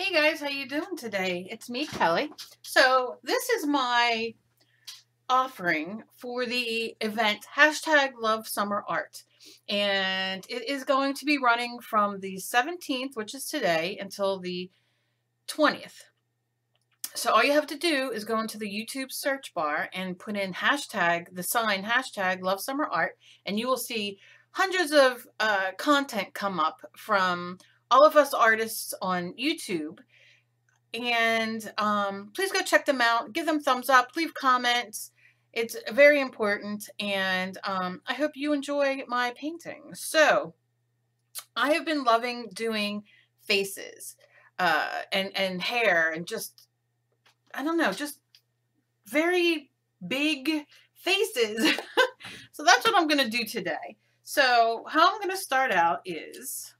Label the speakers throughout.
Speaker 1: Hey guys, how you doing today? It's me, Kelly. So this is my offering for the event hashtag Love Summer Art. And it is going to be running from the 17th, which is today, until the 20th. So all you have to do is go into the YouTube search bar and put in hashtag, the sign hashtag Love Summer Art, and you will see hundreds of uh, content come up from all of us artists on YouTube. And um, please go check them out. Give them thumbs up. Leave comments. It's very important. And um, I hope you enjoy my paintings. So I have been loving doing faces uh, and, and hair and just, I don't know, just very big faces. so that's what I'm going to do today. So how I'm going to start out is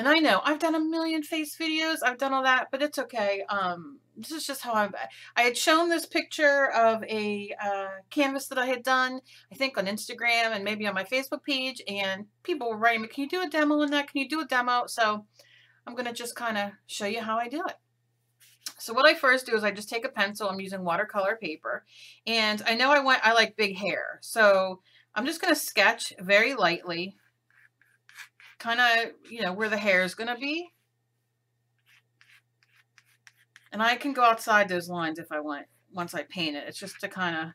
Speaker 1: And I know I've done a million face videos. I've done all that, but it's okay. Um, this is just how I'm. I had shown this picture of a uh, canvas that I had done, I think on Instagram and maybe on my Facebook page, and people were writing me, "Can you do a demo on that? Can you do a demo?" So I'm gonna just kind of show you how I do it. So what I first do is I just take a pencil. I'm using watercolor paper, and I know I want I like big hair, so I'm just gonna sketch very lightly kind of, you know, where the hair is going to be. And I can go outside those lines if I want, once I paint it. It's just to kind of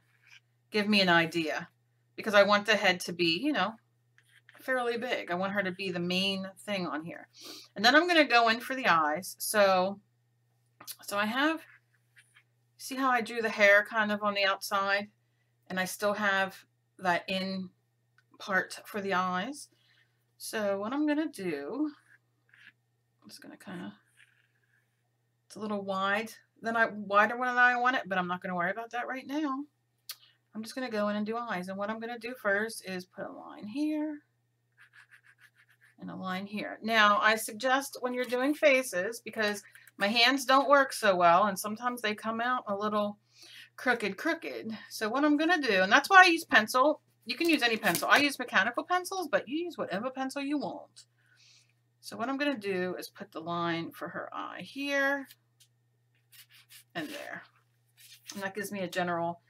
Speaker 1: give me an idea. Because I want the head to be, you know, fairly big. I want her to be the main thing on here. And then I'm going to go in for the eyes. So, so I have, see how I drew the hair kind of on the outside? And I still have that in part for the eyes. So what I'm going to do, I'm just going to kind of, it's a little wide, then I wider than I want it, but I'm not going to worry about that right now. I'm just going to go in and do eyes. And what I'm going to do first is put a line here and a line here. Now, I suggest when you're doing faces, because my hands don't work so well, and sometimes they come out a little crooked, crooked. So what I'm going to do, and that's why I use pencil. You can use any pencil. I use mechanical pencils, but you use whatever pencil you want. So what I'm going to do is put the line for her eye here and there. And that gives me a general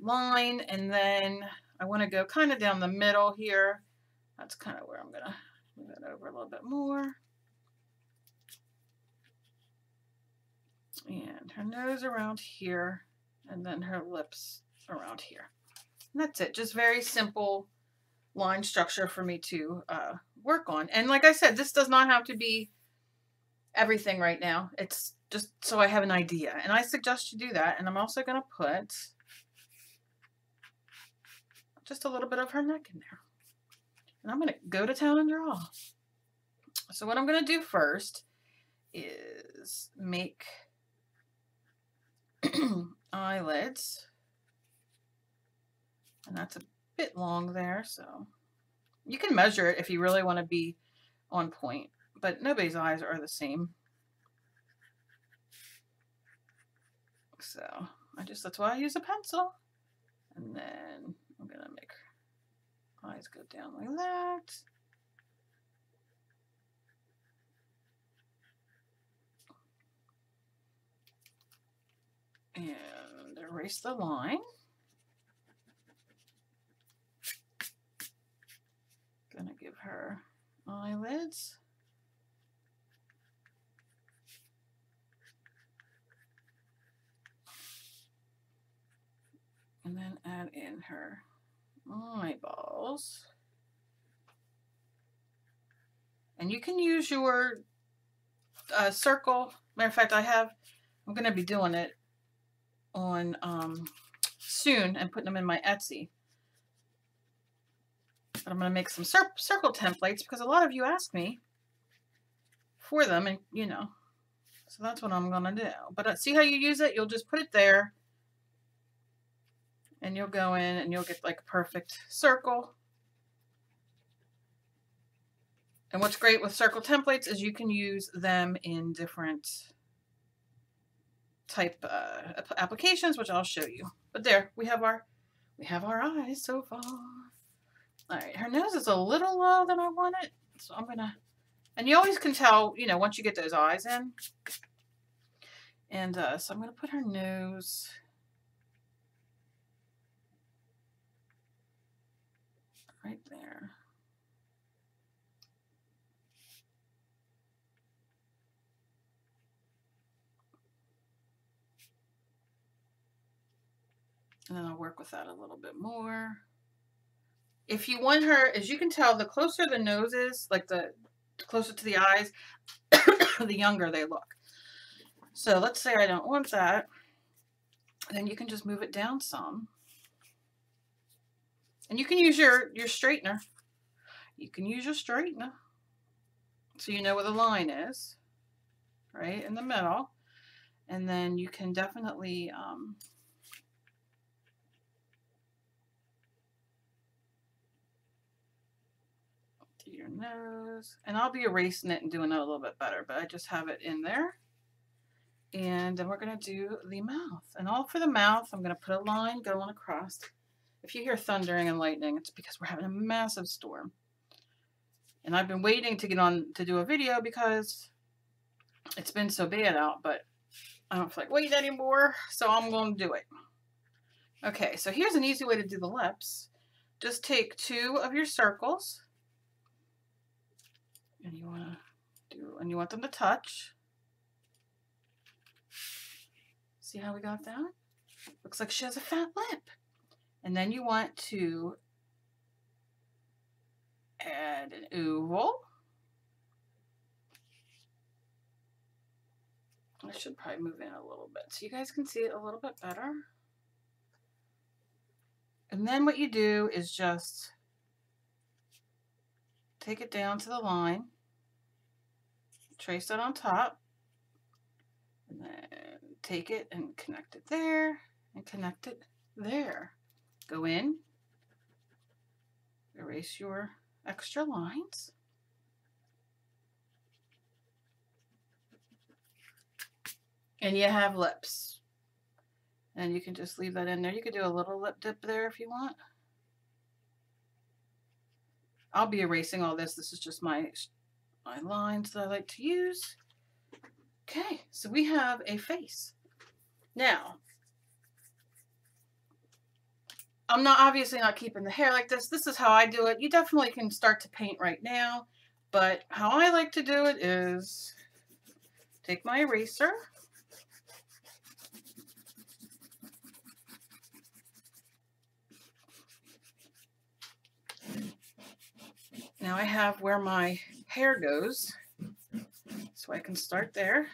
Speaker 1: line. And then I want to go kind of down the middle here. That's kind of where I'm going to move it over a little bit more. And her nose around here, and then her lips around here. And that's it. Just very simple line structure for me to uh, work on. And like I said, this does not have to be everything right now. It's just so I have an idea. And I suggest you do that. And I'm also going to put just a little bit of her neck in there. And I'm going to go to town and draw. So what I'm going to do first is make eyelids. And that's a bit long there, so you can measure it if you really want to be on point, but nobody's eyes are the same. So I just, that's why I use a pencil. And then I'm going to make eyes go down like that. And erase the line. Gonna give her eyelids. And then add in her eyeballs. And you can use your uh, circle. Matter of fact, I have, I'm going to be doing it on um, soon and putting them in my Etsy. But I'm going to make some cir circle templates because a lot of you ask me for them and, you know, so that's what I'm going to do. But uh, see how you use it? You'll just put it there and you'll go in and you'll get like a perfect circle. And what's great with circle templates is you can use them in different type uh, applications, which I'll show you. But there, we have our we have our eyes so far. All right, her nose is a little low than I want it, so I'm going to And you always can tell, you know, once you get those eyes in. And uh, so I'm going to put her nose right there. And then I'll work with that a little bit more. If you want her, as you can tell, the closer the nose is, like the closer to the eyes, the younger they look. So let's say I don't want that. Then you can just move it down some. And you can use your, your straightener. You can use your straightener. So you know where the line is. Right in the middle. And then you can definitely um, your nose. And I'll be erasing it and doing it a little bit better, but I just have it in there. And then we're going to do the mouth. And all for the mouth, I'm going to put a line going across. If you hear thundering and lightning, it's because we're having a massive storm. And I've been waiting to get on to do a video because it's been so bad out, but I don't feel like wait anymore, so I'm going to do it. Okay, so here's an easy way to do the lips. Just take two of your circles and you want to do, and you want them to touch. See how we got that? Looks like she has a fat lip. And then you want to add an oval. I should probably move in a little bit so you guys can see it a little bit better. And then what you do is just take it down to the line, trace that on top, and then take it and connect it there, and connect it there. Go in, erase your extra lines. And you have lips. And you can just leave that in there. You could do a little lip dip there if you want. I'll be erasing all this. This is just my, my lines that I like to use. Okay, so we have a face. Now, I'm not obviously not keeping the hair like this. This is how I do it. You definitely can start to paint right now, but how I like to do it is take my eraser Now I have where my hair goes, so I can start there.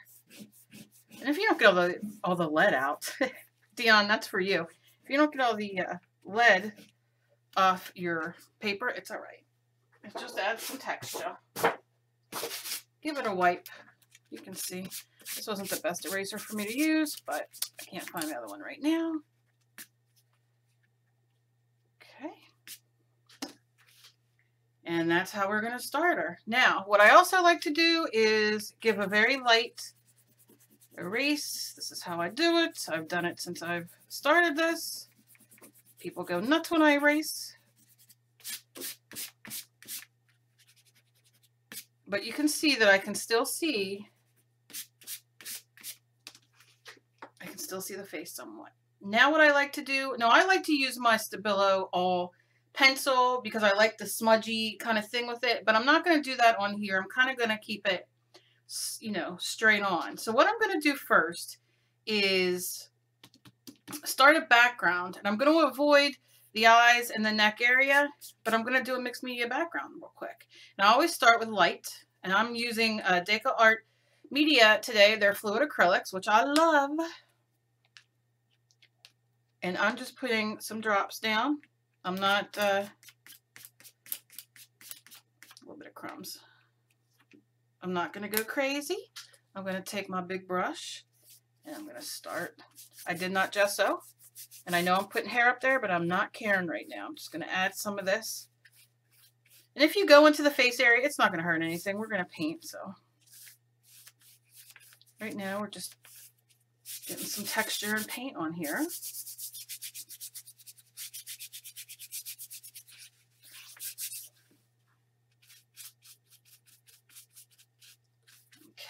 Speaker 1: And if you don't get all the all the lead out, Dion, that's for you. If you don't get all the uh, lead off your paper, it's all right. It just adds some texture. Give it a wipe. You can see this wasn't the best eraser for me to use, but I can't find the other one right now. And that's how we're going to start her. Now, what I also like to do is give a very light erase. This is how I do it. I've done it since I've started this. People go nuts when I erase. But you can see that I can still see I can still see the face somewhat. Now what I like to do, now I like to use my Stabilo all pencil because I like the smudgy kind of thing with it. But I'm not going to do that on here. I'm kind of going to keep it, you know, straight on. So what I'm going to do first is start a background. And I'm going to avoid the eyes and the neck area. But I'm going to do a mixed media background real quick. And I always start with light. And I'm using uh, Deco Art Media today. They're fluid acrylics, which I love. And I'm just putting some drops down I'm not, uh, a little bit of crumbs. I'm not going to go crazy. I'm going to take my big brush and I'm going to start. I did not gesso. And I know I'm putting hair up there, but I'm not caring right now. I'm just going to add some of this. And if you go into the face area, it's not going to hurt anything. We're going to paint, so. Right now, we're just getting some texture and paint on here.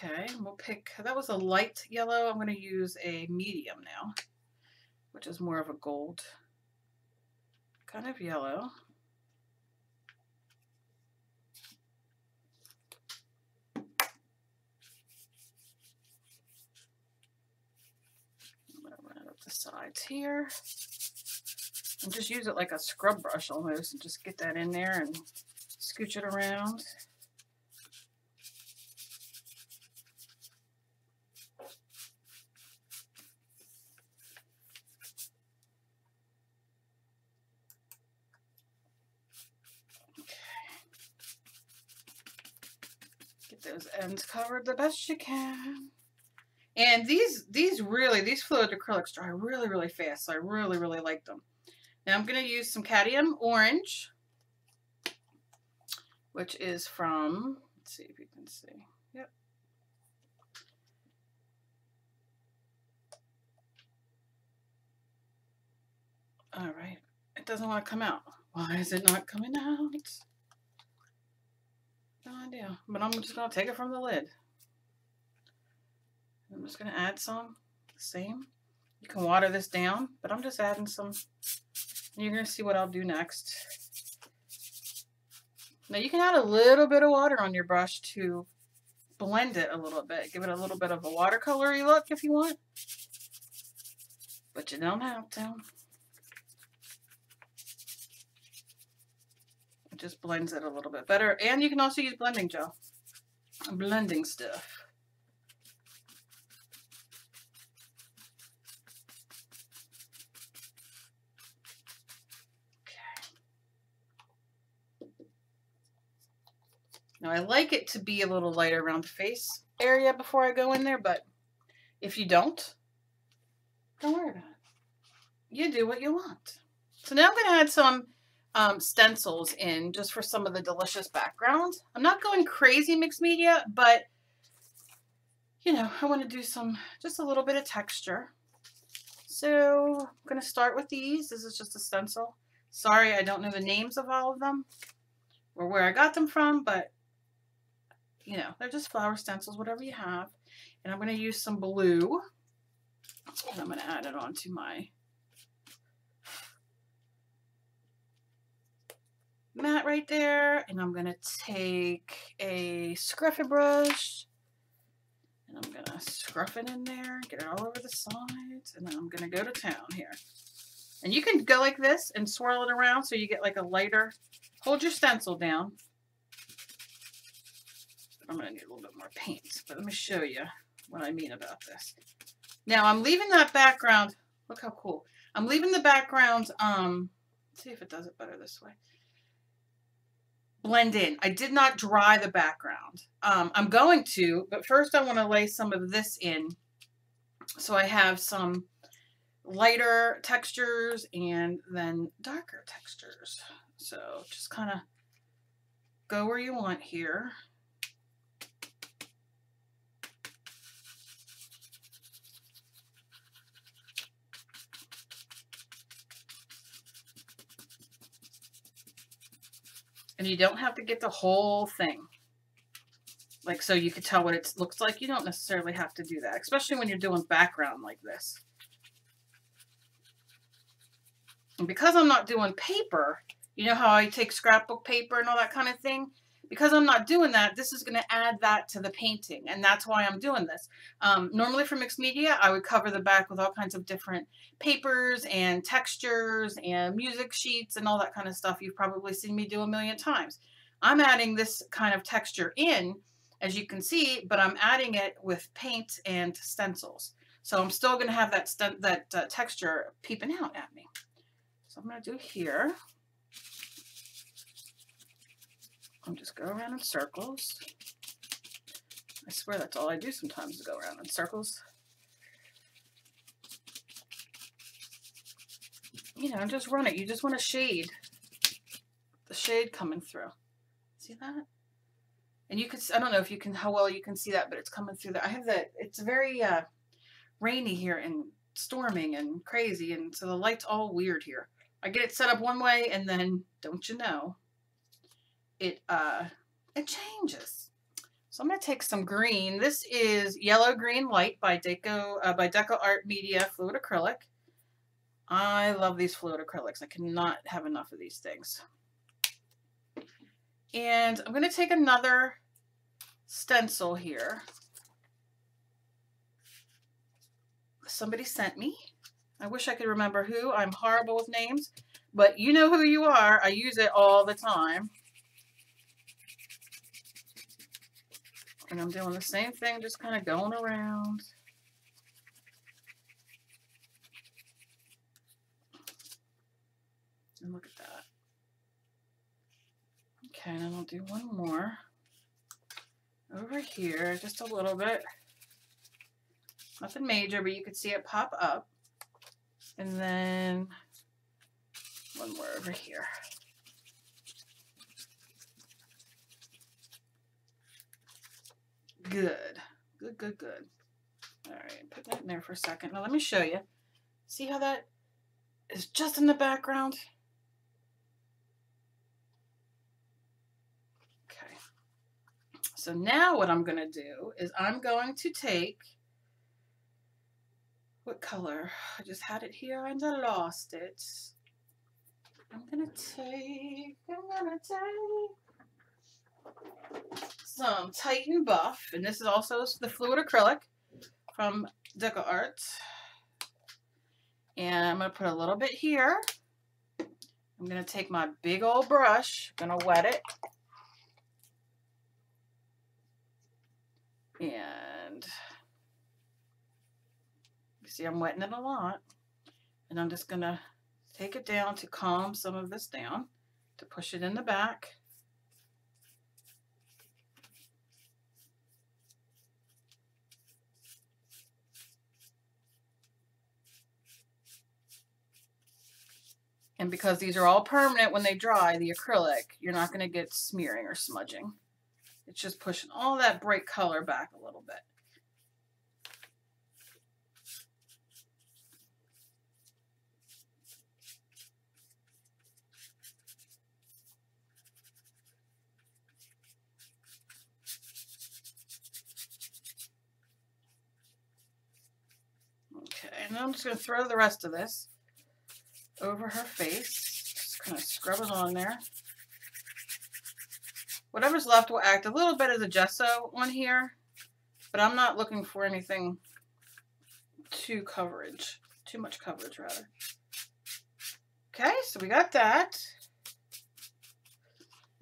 Speaker 1: Okay, we'll pick, that was a light yellow. I'm going to use a medium now, which is more of a gold kind of yellow. I'm going to run it up the sides here. And just use it like a scrub brush almost and just get that in there and scooch it around. Get ends covered the best you can. And these, these really, these fluid acrylics dry really, really fast. So I really, really like them. Now I'm going to use some cadmium orange, which is from, let's see if you can see. Yep. All right. It doesn't want to come out. Why is it not coming out? No idea. But I'm just going to take it from the lid. I'm just going to add some. Same. You can water this down, but I'm just adding some. You're going to see what I'll do next. Now you can add a little bit of water on your brush to blend it a little bit. Give it a little bit of a watercolory look if you want. But you don't have to. Just blends it a little bit better. And you can also use blending gel. Blending stuff. Now I like it to be a little lighter around the face area before I go in there, but if you don't, don't worry about it. You do what you want. So now I'm going to add some um, stencils in just for some of the delicious background. I'm not going crazy mixed media, but you know, I want to do some, just a little bit of texture. So I'm going to start with these. This is just a stencil. Sorry, I don't know the names of all of them or where I got them from, but you know, they're just flower stencils, whatever you have. And I'm going to use some blue. And I'm going to add it onto my mat right there. And I'm going to take a scruffy brush. And I'm going to scruff it in there, get it all over the sides. And then I'm going to go to town here. And you can go like this and swirl it around so you get like a lighter, hold your stencil down I'm going to need a little bit more paint, but let me show you what I mean about this. Now I'm leaving that background. Look how cool. I'm leaving the background. Um, see if it does it better this way. Blend in. I did not dry the background. Um, I'm going to, but first I want to lay some of this in. So I have some lighter textures and then darker textures. So just kind of go where you want here. And you don't have to get the whole thing. Like, so you could tell what it looks like. You don't necessarily have to do that, especially when you're doing background like this. And because I'm not doing paper, you know how I take scrapbook paper and all that kind of thing? Because I'm not doing that, this is going to add that to the painting. And that's why I'm doing this. Um, normally for mixed media, I would cover the back with all kinds of different papers and textures and music sheets and all that kind of stuff you've probably seen me do a million times. I'm adding this kind of texture in, as you can see, but I'm adding it with paint and stencils. So I'm still going to have that, that uh, texture peeping out at me. So I'm going to do here. I'll just go around in circles. I swear that's all I do sometimes is go around in circles. You know, just run it. You just want a shade. The shade coming through. See that? And you can, I don't know if you can, how well you can see that, but it's coming through there. I have that, it's very uh, rainy here and storming and crazy. And so the light's all weird here. I get it set up one way and then, don't you know, it uh it changes. So I'm going to take some green. This is Yellow Green Light by Deco, uh, by Deco Art Media Fluid Acrylic. I love these fluid acrylics. I cannot have enough of these things. And I'm going to take another stencil here. Somebody sent me. I wish I could remember who. I'm horrible with names. But you know who you are. I use it all the time. And I'm doing the same thing, just kind of going around. And look at that. Okay, and I'll do one more over here, just a little bit. Nothing major, but you could see it pop up. And then one more over here. Good. Good, good, good. All right, put that in there for a second. Now let me show you. See how that is just in the background? Okay. So now what I'm going to do is I'm going to take, what color? I just had it here and I lost it. I'm going to take, I'm going to take some Titan Buff, and this is also the fluid acrylic from Deco Art. And I'm going to put a little bit here. I'm going to take my big old brush, going to wet it. And you see I'm wetting it a lot. And I'm just going to take it down to calm some of this down, to push it in the back. And because these are all permanent when they dry, the acrylic, you're not going to get smearing or smudging. It's just pushing all that bright color back a little bit. Okay, and I'm just going to throw the rest of this over her face. Just kind of scrub it on there. Whatever's left will act a little bit as a gesso on here, but I'm not looking for anything too coverage, too much coverage rather. Okay, so we got that.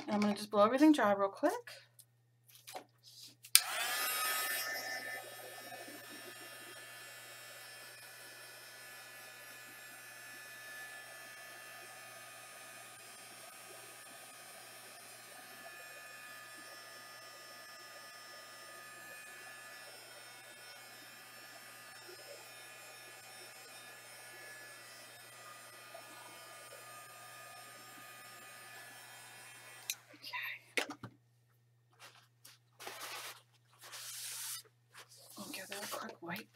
Speaker 1: I'm going to just blow everything dry real quick. wipe.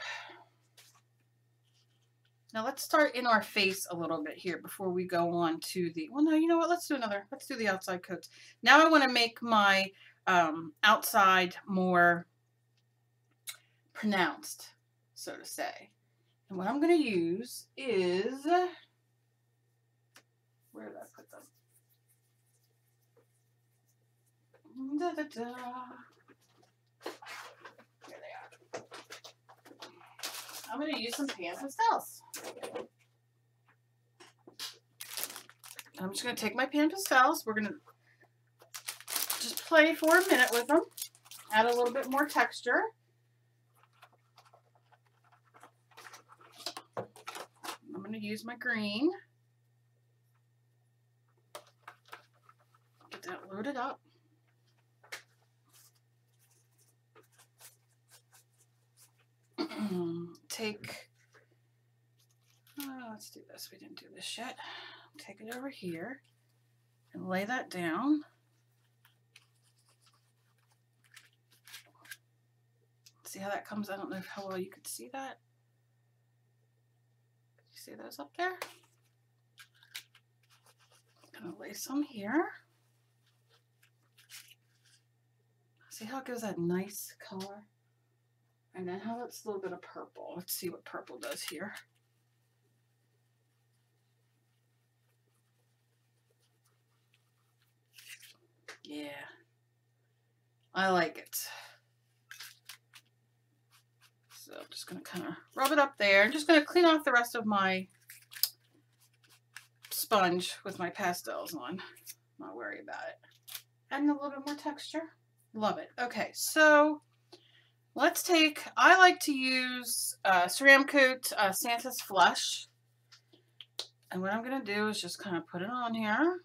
Speaker 1: Now let's start in our face a little bit here before we go on to the, well, no, you know what? Let's do another, let's do the outside coats. Now I want to make my um, outside more pronounced, so to say. And what I'm going to use is, where did I put them? Da, da, da. Here they are. I'm going to use some pan pastels. I'm just going to take my pan pastels. We're going to just play for a minute with them. Add a little bit more texture. I'm going to use my green. Get that loaded up. take, oh, let's do this. We didn't do this yet. Take it over here and lay that down. See how that comes? I don't know how well you could see that. You see those up there? I'm gonna lay some here. See how it gives that nice color? And then how that's a little bit of purple. Let's see what purple does here. Yeah. I like it. So I'm just going to kind of rub it up there. I'm just going to clean off the rest of my sponge with my pastels on. Not worry about it. Adding a little bit more texture. Love it. Okay, so let's take, I like to use uh, Ceramcoat uh, Santa's Flesh. And what I'm going to do is just kind of put it on here.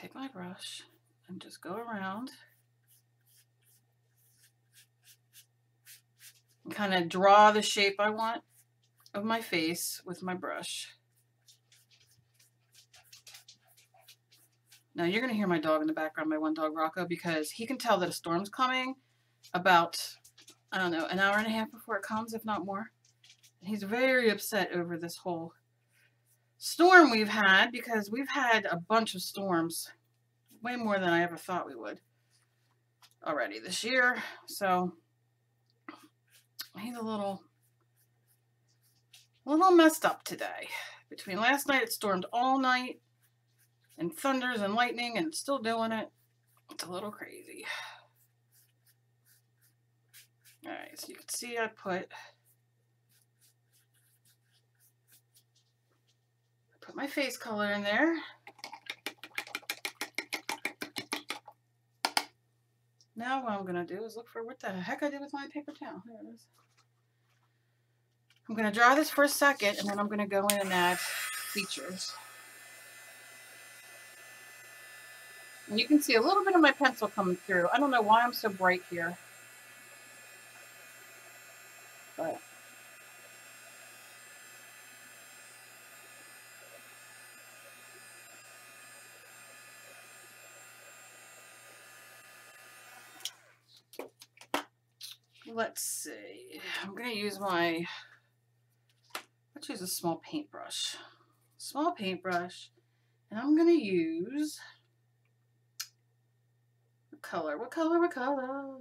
Speaker 1: Take my brush and just go around. And kind of draw the shape I want of my face with my brush. Now you're going to hear my dog in the background, my one dog Rocco, because he can tell that a storm's coming about, I don't know, an hour and a half before it comes, if not more. And he's very upset over this whole storm we've had because we've had a bunch of storms, way more than I ever thought we would already this year. So he's a little, a little messed up today. Between last night, it stormed all night and thunders and lightning and still doing it. It's a little crazy. Alright, so you can see I put put my face color in there. Now what I'm going to do is look for what the heck I did with my paper towel. There it is. I'm going to draw this for a second and then I'm going to go in and add features. And you can see a little bit of my pencil coming through. I don't know why I'm so bright here. But let's see. I'm going to use my, let's use a small paintbrush. Small paintbrush. And I'm going to use color? What color? What color?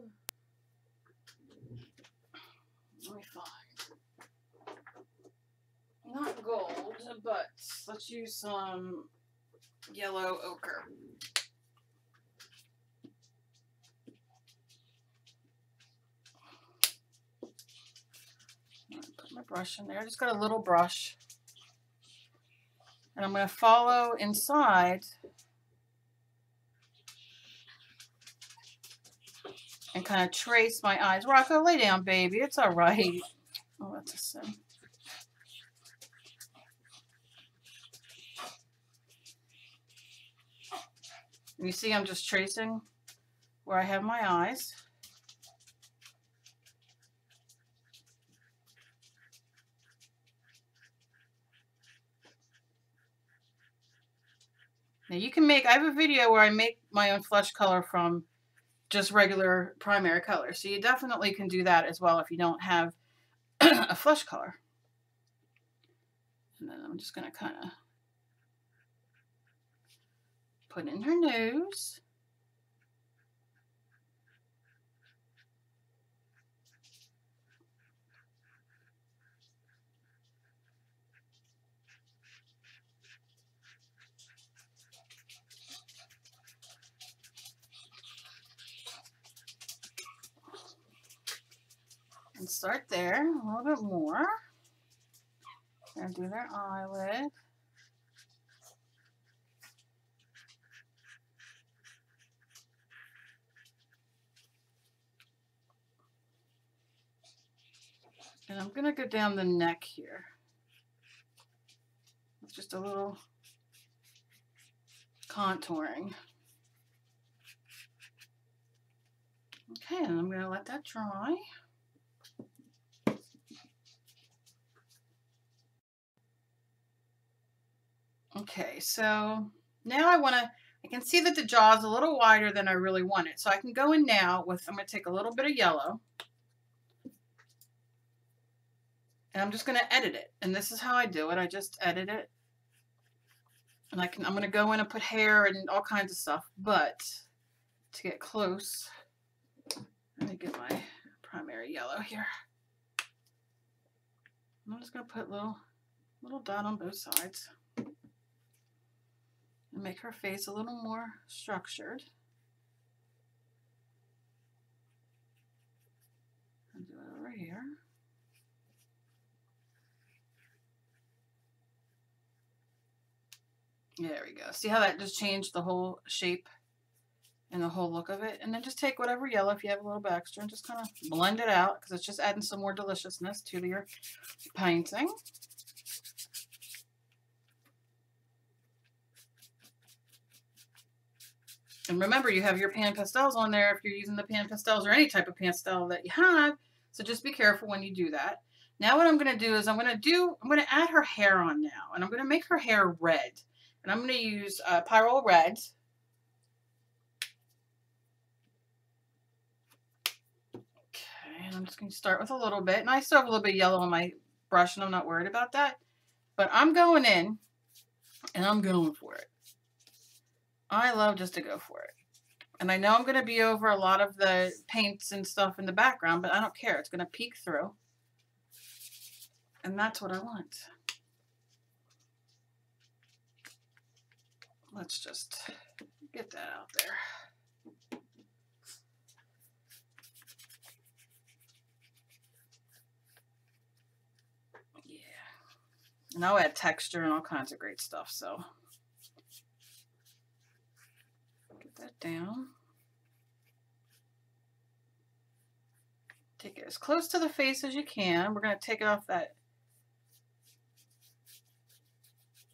Speaker 1: Let me find. Not gold, but let's use some yellow ochre. Put my brush in there. I just got a little brush. And I'm going to follow inside and kind of trace my eyes. Rocco, lay down, baby. It's all right. Oh, that's a sin. You see I'm just tracing where I have my eyes. Now you can make, I have a video where I make my own flesh color from just regular primary color. So you definitely can do that as well if you don't have a flesh color. And then I'm just going to kind of put in her nose. And start there a little bit more. And do their eyelid. And I'm going to go down the neck here. With just a little contouring. Okay, and I'm going to let that dry. Okay, so now I want to, I can see that the jaw is a little wider than I really want it. So I can go in now with, I'm going to take a little bit of yellow. And I'm just going to edit it. And this is how I do it. I just edit it. And I can, I'm going to go in and put hair and all kinds of stuff, but to get close, let me get my primary yellow here. I'm just going to put little, little dot on both sides and make her face a little more structured. And do it over here. There we go. See how that just changed the whole shape and the whole look of it? And then just take whatever yellow, if you have a little bit extra, and just kind of blend it out because it's just adding some more deliciousness to your painting. And remember, you have your pan pastels on there if you're using the pan pastels or any type of pastel that you have. So just be careful when you do that. Now what I'm going to do is I'm going to do, I'm going to add her hair on now. And I'm going to make her hair red. And I'm going to use uh, Pyrrole Red. Okay, and I'm just going to start with a little bit. And I still have a little bit of yellow on my brush, and I'm not worried about that. But I'm going in, and I'm going for it. I love just to go for it. And I know I'm going to be over a lot of the paints and stuff in the background, but I don't care. It's going to peek through. And that's what I want. let's just get that out there. Yeah. And I'll add texture and all kinds of great stuff, so get that down. Take it as close to the face as you can. We're going to take it off that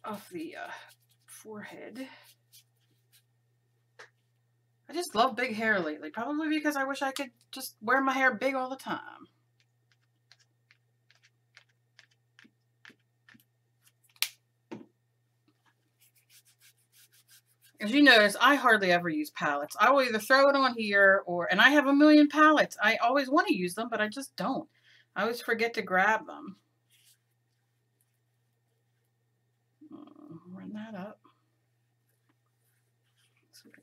Speaker 1: off the uh, forehead. I just love big hair lately, probably because I wish I could just wear my hair big all the time. As you notice, I hardly ever use palettes. I will either throw it on here or, and I have a million palettes. I always want to use them, but I just don't. I always forget to grab them. run that up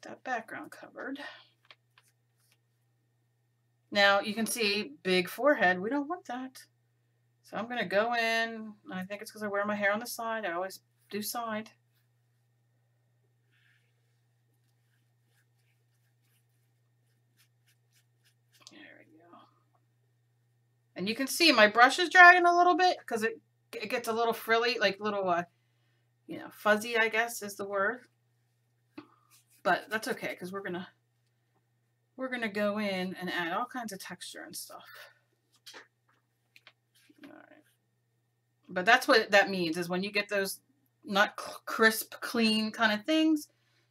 Speaker 1: that background covered. Now you can see big forehead. We don't want that. So I'm going to go in. I think it's because I wear my hair on the side. I always do side. There we go. And you can see my brush is dragging a little bit because it, it gets a little frilly, like little, uh, you know, fuzzy, I guess is the word. But that's okay because we're gonna we're gonna go in and add all kinds of texture and stuff. All right. But that's what that means is when you get those not crisp, clean kind of things,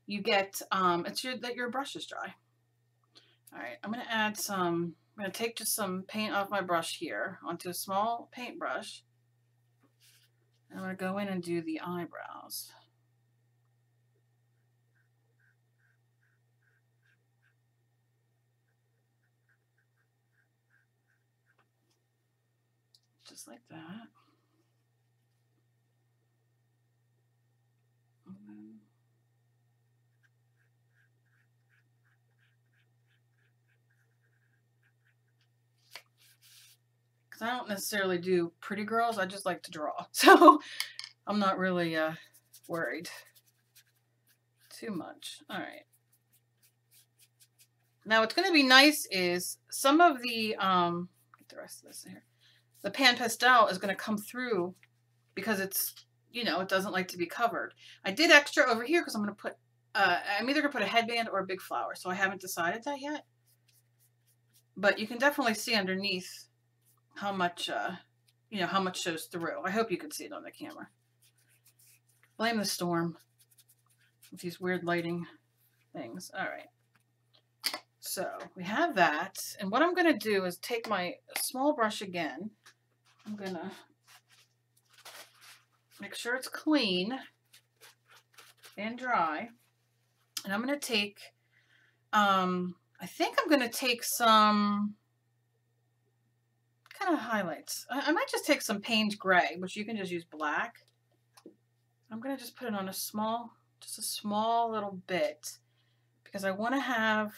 Speaker 1: you get um, it's your that your brush is dry. All right, I'm gonna add some. I'm gonna take just some paint off my brush here onto a small paintbrush. I'm gonna go in and do the eyebrows. just like that. I don't necessarily do pretty girls, I just like to draw. So I'm not really uh, worried too much. All right. Now what's going to be nice is some of the, um, get the rest of this here the pan pastel is going to come through because it's, you know, it doesn't like to be covered. I did extra over here because I'm going to put, uh, I'm either going to put a headband or a big flower. So I haven't decided that yet. But you can definitely see underneath how much, uh, you know, how much shows through. I hope you can see it on the camera. Blame the storm with these weird lighting things. All right. So we have that. And what I'm going to do is take my small brush again. I'm going to make sure it's clean and dry. And I'm going to take, um, I think I'm going to take some kind of highlights. I, I might just take some Payne's Gray, which you can just use black. I'm going to just put it on a small, just a small little bit because I want to have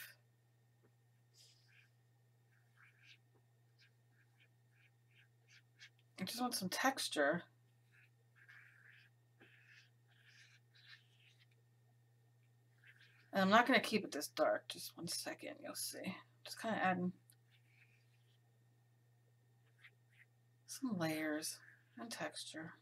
Speaker 1: I just want some texture. And I'm not going to keep it this dark. Just one second, you'll see. Just kind of adding some layers and texture.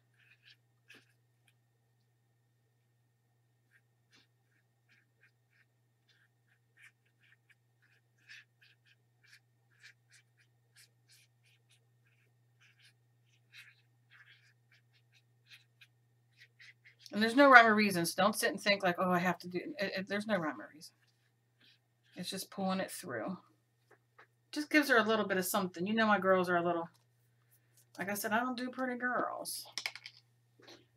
Speaker 1: And there's no rhyme or reason. So don't sit and think like, oh, I have to do it. it there's no rhyme or reason. It's just pulling it through. Just gives her a little bit of something. You know my girls are a little, like I said, I don't do pretty girls.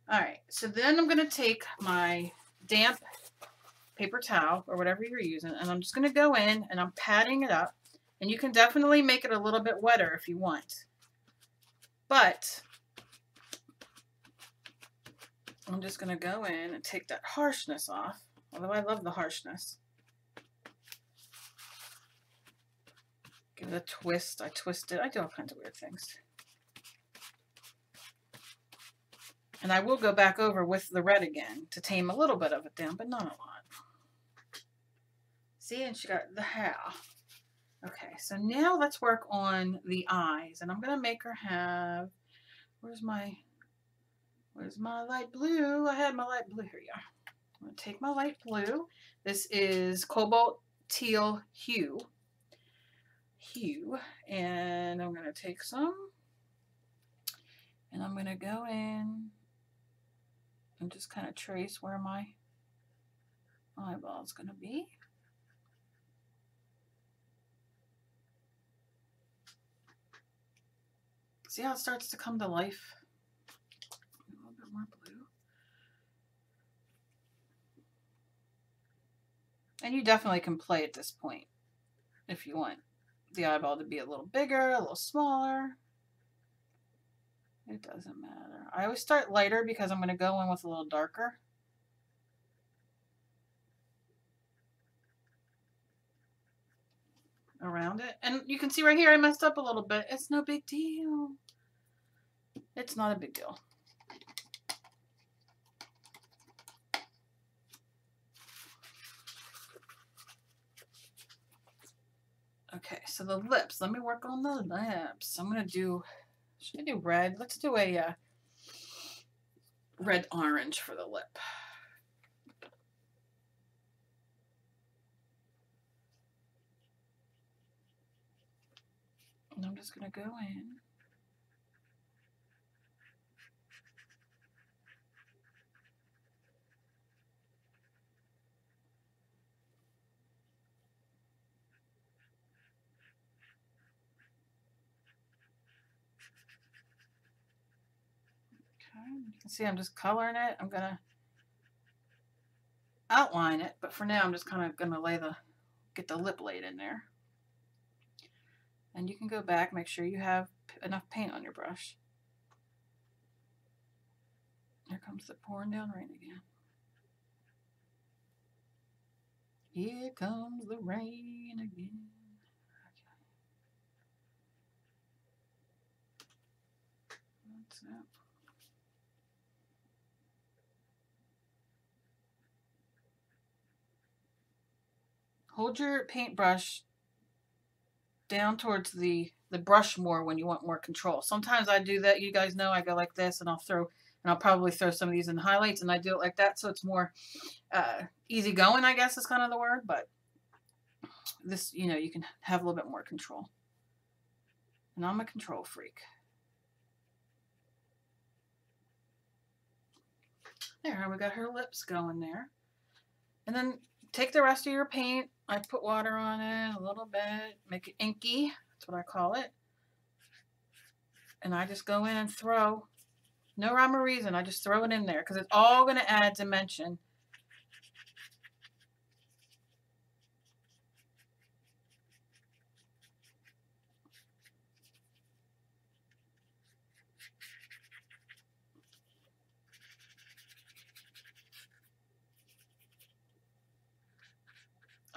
Speaker 1: All right, so then I'm going to take my damp paper towel or whatever you're using, and I'm just going to go in and I'm patting it up. And you can definitely make it a little bit wetter if you want. But I'm just going to go in and take that harshness off, although I love the harshness. Give it a twist. I twist it. I do all kinds of weird things. And I will go back over with the red again to tame a little bit of it down, but not a lot. See, and she got the hair. Okay, so now let's work on the eyes. And I'm going to make her have, where's my Where's my light blue? I had my light blue. Here you are. I'm going to take my light blue. This is Cobalt Teal Hue. Hue. And I'm going to take some. And I'm going to go in and just kind of trace where my eyeball is going to be. See how it starts to come to life? A little bit more blue. And you definitely can play at this point if you want the eyeball to be a little bigger, a little smaller. It doesn't matter. I always start lighter because I'm going to go in with a little darker. around it. And you can see right here I messed up a little bit. It's no big deal. It's not a big deal. Okay, so the lips. Let me work on the lips. I'm going to do, should I do red? Let's do a uh, red orange for the lip. And I'm just going to go in. You can see I'm just coloring it. I'm going to outline it, but for now I'm just kind of going to lay the, get the lip laid in there. And you can go back, make sure you have enough paint on your brush. Here comes the pouring down rain again. Here comes the rain again. Okay. Hold your paintbrush down towards the, the brush more when you want more control. Sometimes I do that. You guys know I go like this and I'll throw, and I'll probably throw some of these in highlights and I do it like that so it's more uh, easy going, I guess is kind of the word. But this, you know, you can have a little bit more control. And I'm a control freak. There, we got her lips going there. And then take the rest of your paint I put water on it a little bit, make it inky. That's what I call it. And I just go in and throw, no rhyme or reason, I just throw it in there because it's all going to add dimension.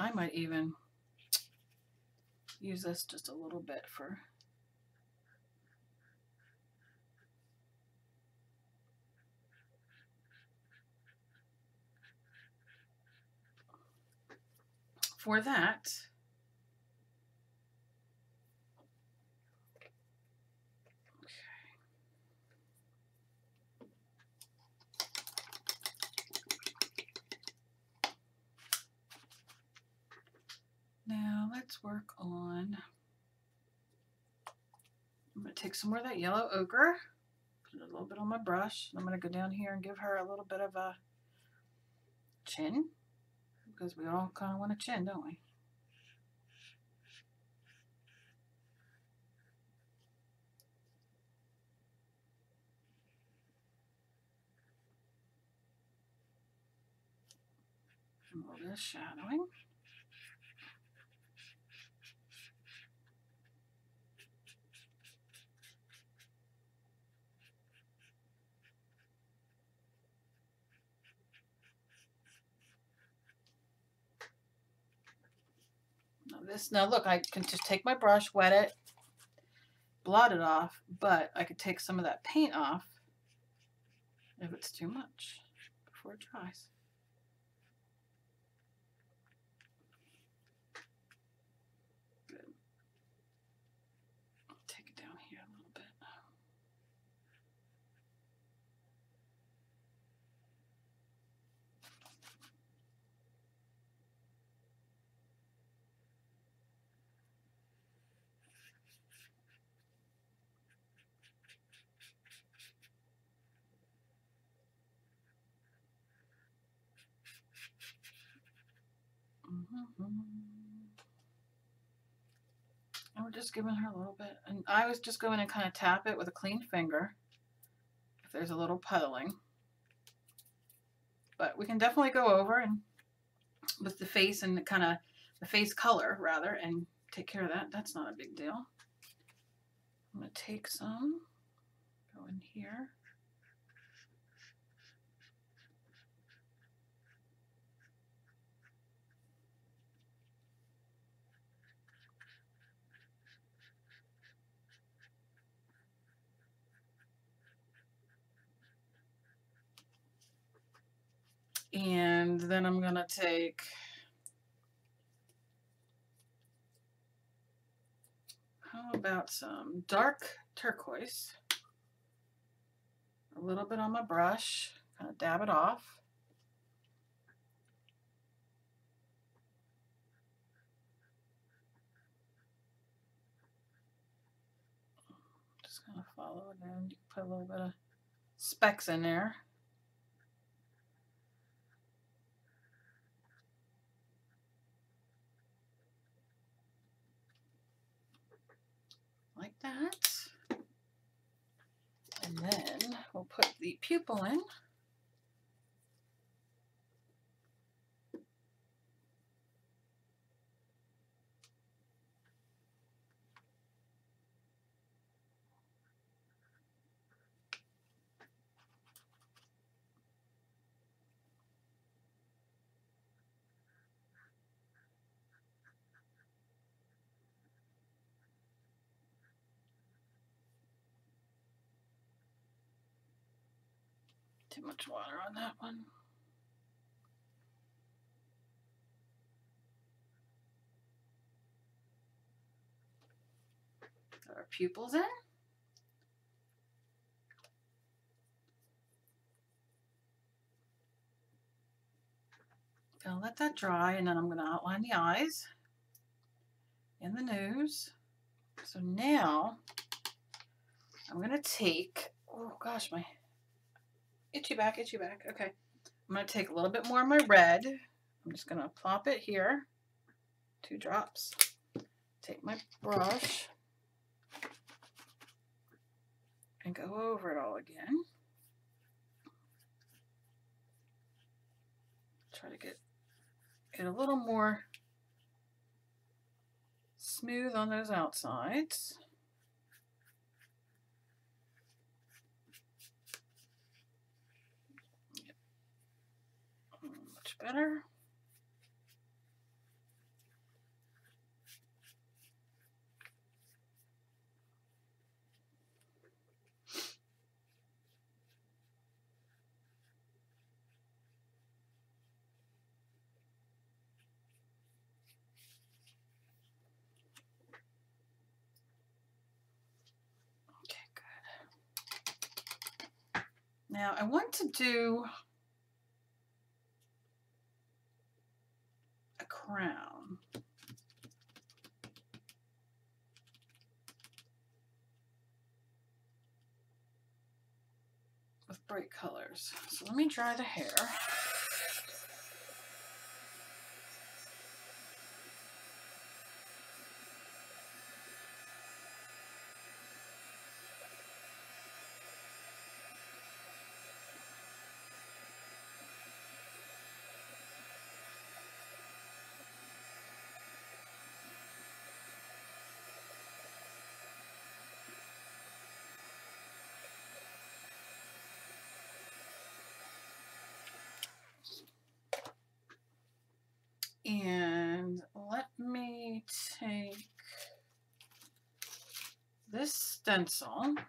Speaker 1: I might even use this just a little bit for for that. Now let's work on, I'm going to take some more of that yellow ochre, put a little bit on my brush. I'm going to go down here and give her a little bit of a chin because we all kind of want a chin, don't we? A little bit of shadowing. This. Now look, I can just take my brush, wet it, blot it off, but I could take some of that paint off if it's too much before it dries. And we're just giving her a little bit. And I was just going to kind of tap it with a clean finger if there's a little puddling. But we can definitely go over and with the face and the kind of the face color rather and take care of that. That's not a big deal. I'm going to take some, go in here. And then I'm going to take how about some dark turquoise? A little bit on my brush, kind of dab it off. Just kind of follow it in. Put a little bit of specks in there. Like that. And then we'll put the pupil in. Much water on that one. Our pupils in. Gonna let that dry and then I'm gonna outline the eyes and the nose. So now I'm gonna take, oh gosh, my Itchy back, itchy back. Okay. I'm going to take a little bit more of my red. I'm just going to plop it here. Two drops. Take my brush and go over it all again. Try to get it a little more smooth on those outsides. better. Now I want to do crown. With bright colors. So let me dry the hair. And let me take this stencil. And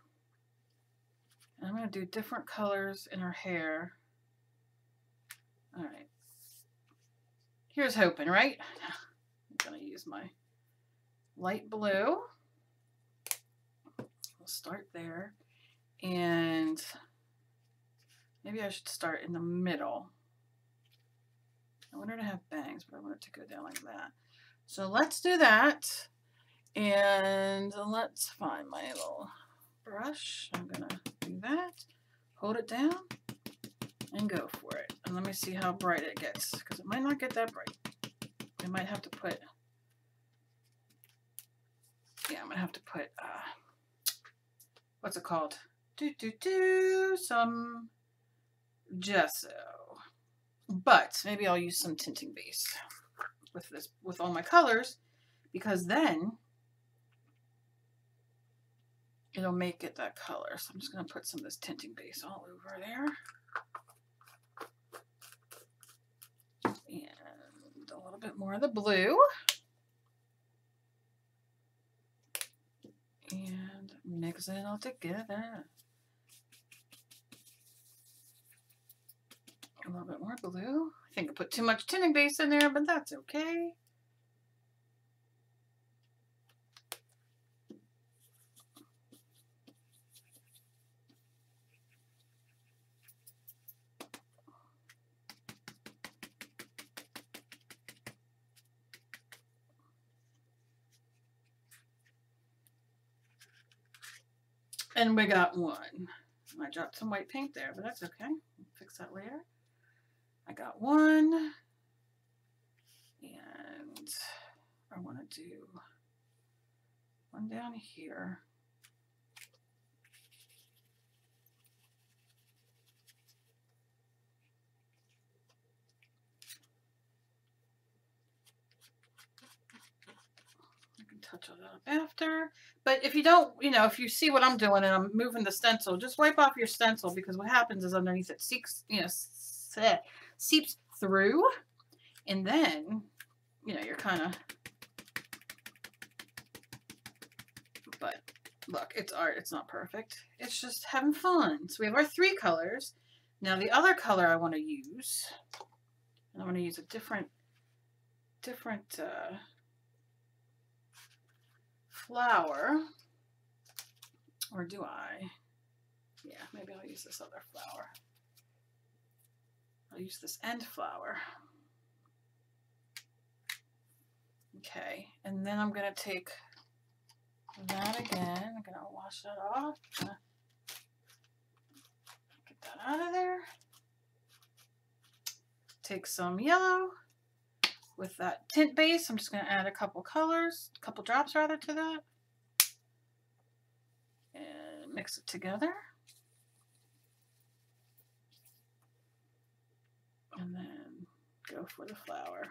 Speaker 1: I'm going to do different colors in her hair. All right. Here's hoping, right? I'm going to use my light blue. We'll start there. And maybe I should start in the middle. I want her to have bangs, but I want it to go down like that. So let's do that. And let's find my little brush. I'm going to do that. Hold it down and go for it. And let me see how bright it gets because it might not get that bright. I might have to put, yeah, I'm going to have to put, uh, what's it called? Do, do, do, some gesso. But maybe I'll use some tinting base with this, with all my colors, because then it'll make it that color. So I'm just going to put some of this tinting base all over there. And a little bit more of the blue. And mix it all together. A little bit more blue. I think I put too much tinting base in there, but that's okay. And we got one. I dropped some white paint there, but that's okay. Fix that later. I got one. And I want to do one down here. I can touch it up after. But if you don't, you know, if you see what I'm doing and I'm moving the stencil, just wipe off your stencil because what happens is underneath it seeks, you know, seeps through and then, you know, you're kind of, but look, it's art. It's not perfect. It's just having fun. So we have our three colors. Now the other color I want to use, and I want to use a different, different uh, flower. Or do I? Yeah, maybe I'll use this other flower. I'll use this end flower. Okay, and then I'm going to take that again. I'm going to wash that off. Get that out of there. Take some yellow with that tint base. I'm just going to add a couple colors, a couple drops rather to that. And mix it together. and then go for the flower.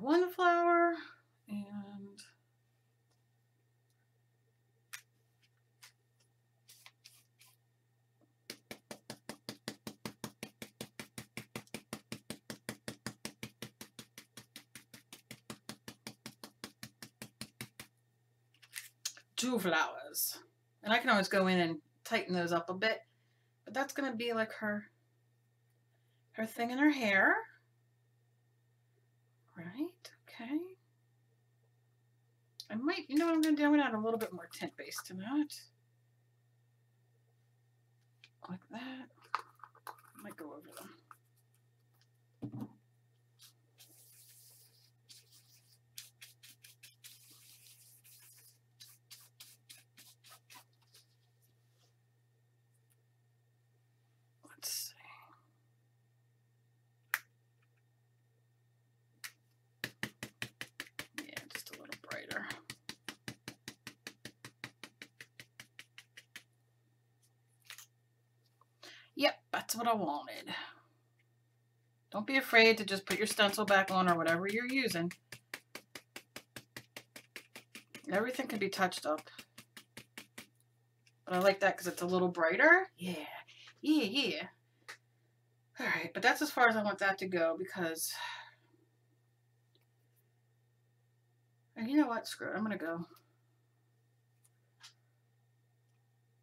Speaker 1: One flower and two flowers. And I can always go in and tighten those up a bit. But that's going to be like her her thing in her hair. Right, okay. I might, you know what I'm going to I'm to add a little bit more tint base to that. Like that. I might go over them. Yep, that's what I wanted. Don't be afraid to just put your stencil back on or whatever you're using. Everything can be touched up. But I like that because it's a little brighter. Yeah, yeah, yeah. All right, but that's as far as I want that to go because... And you know what? Screw it. I'm going to go.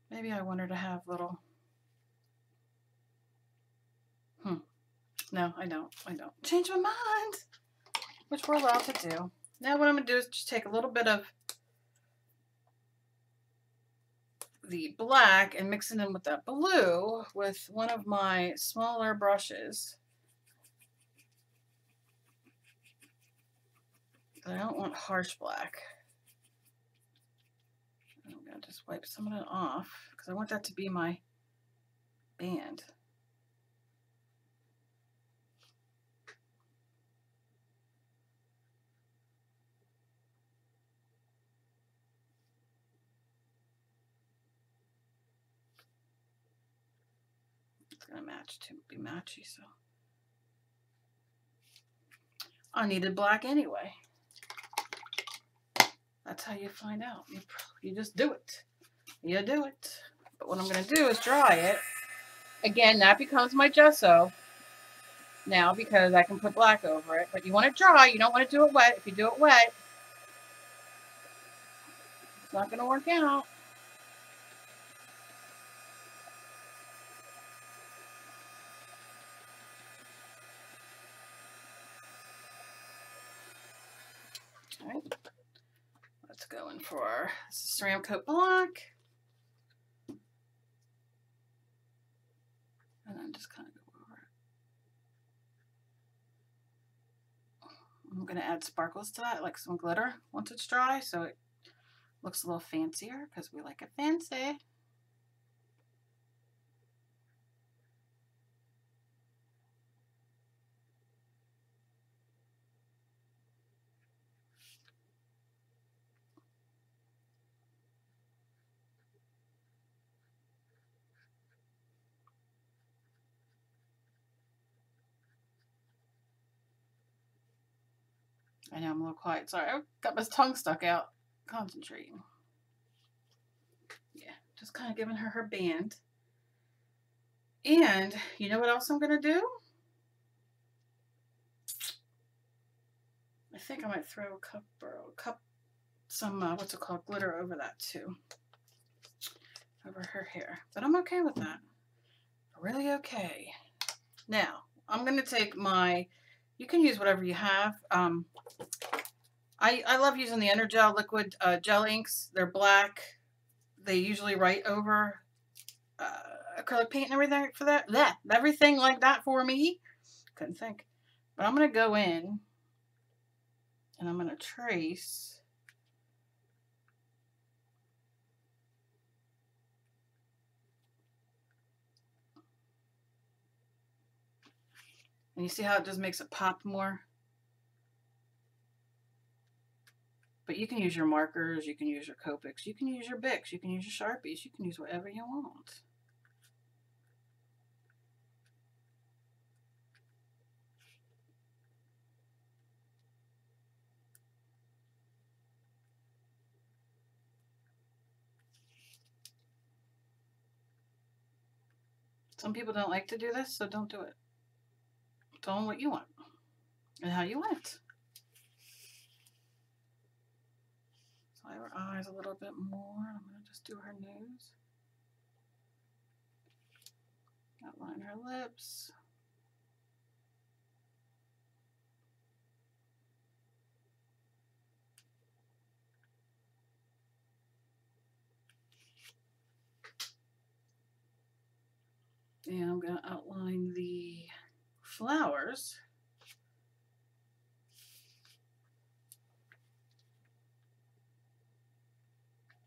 Speaker 1: Maybe I want her to have little No, I don't. I don't. Change my mind. Which we're allowed to do. Now what I'm going to do is just take a little bit of the black and mix it in with that blue with one of my smaller brushes. But I don't want harsh black. I'm going to just wipe some of it off because I want that to be my band. Going to match to be matchy, so. I needed black anyway. That's how you find out. You, you just do it. You do it. But what I'm going to do is dry it. Again, that becomes my gesso now because I can put black over it. But you want it dry. You don't want to do it wet. If you do it wet, it's not going to work out. For Ceramcoat Black. And then just kind of go over it. I'm going to add sparkles to that, like some glitter once it's dry, so it looks a little fancier because we like it fancy. I know I'm a little quiet. Sorry, I've got my tongue stuck out. Concentrating. Yeah, just kind of giving her her band. And you know what else I'm going to do? I think I might throw a cup or a cup, some, uh, what's it called, glitter over that too. Over her hair. But I'm okay with that. Really okay. Now, I'm going to take my you can use whatever you have. Um, I, I love using the Energel liquid uh, gel inks. They're black. They usually write over uh, acrylic paint and everything for that. Yeah, everything like that for me. Couldn't think. But I'm going to go in and I'm going to trace And you see how it just makes it pop more? But you can use your markers, you can use your Copics, you can use your Bics, you can use your Sharpies, you can use whatever you want. Some people don't like to do this, so don't do it. Tell them what you want and how you want it. So I have her eyes a little bit more. I'm going to just do her nose. Outline her lips. And I'm going to outline the flowers.